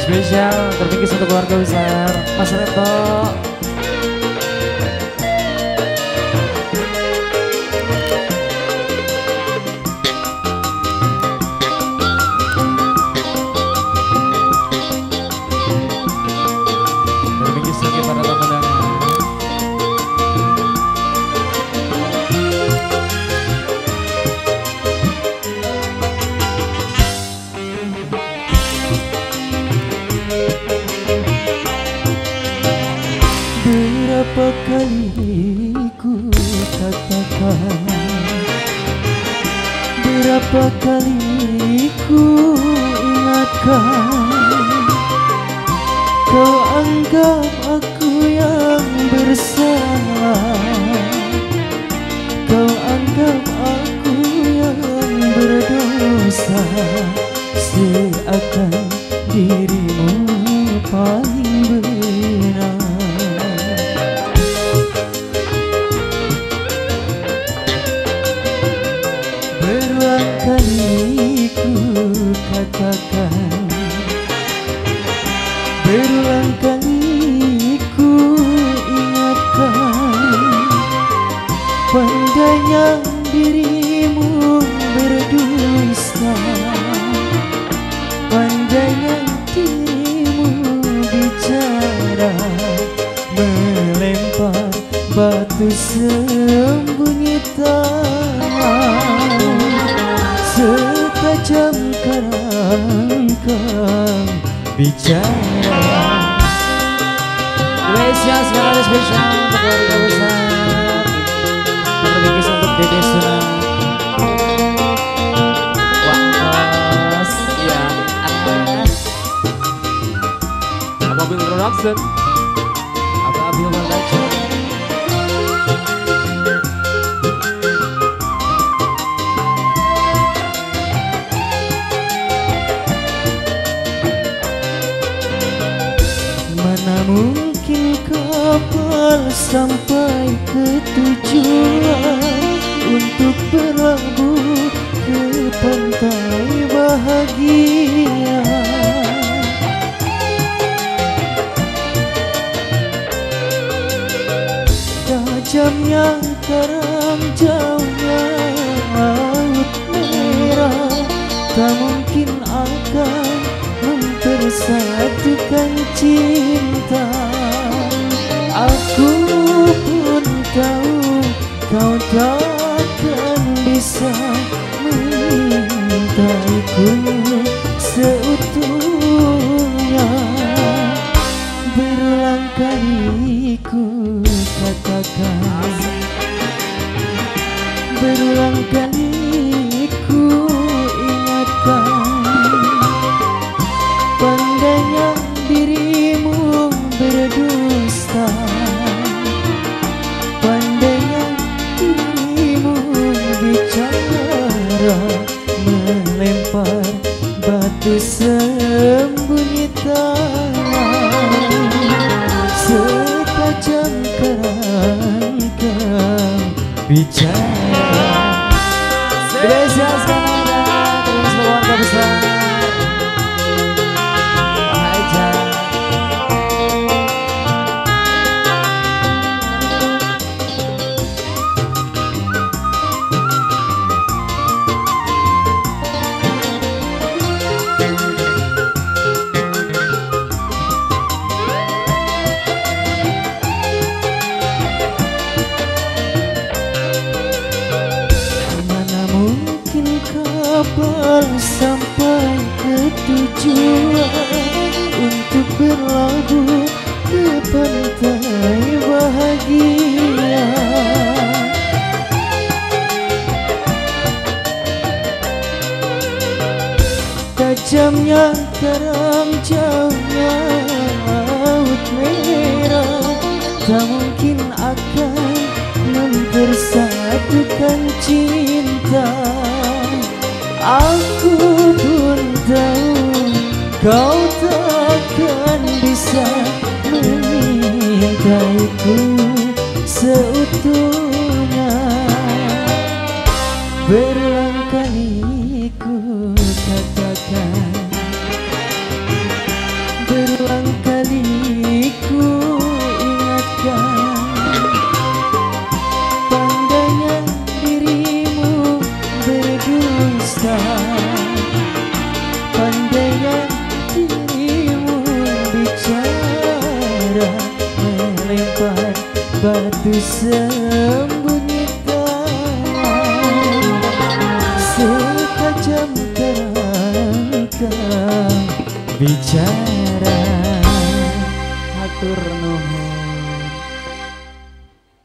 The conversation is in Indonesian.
Spesial terpikir untuk keluarga besar. Mas Reto Berapa kali ku ingatkan? Kau anggap aku yang bersalah. Kau anggap aku yang berdosa Berulang kali ku ingatkan Pandainya dirimu berdusta. Pandainya dirimu bicara Melempar batu sembunyi tangan Setajam kerangkang bicara. Spesial sekali spesial untuk keluarga besar. Terpikir untuk Dede Sunan Wah, ya Ababil Mana mungkin kapal sampai ke tujuan Untuk berlabuh ke pantai bahagia? Tajamnya terang jauhnya laut merah Tak cinta. Aku pun tahu kau takkan bisa mengintaiku seutuhnya. Berulang kali ku katakan. Berulang kali ku ingatkan Spesial sekali dan terus sampai ke tujuan Untuk berlabuh ke pantai bahagia. Tajamnya terang jauhnya laut merah. Tak kau takkan bisa mengintaiku seutuhnya. Berulang kali ku katakan batu sembunyi tangan Sekajam terangkan bicara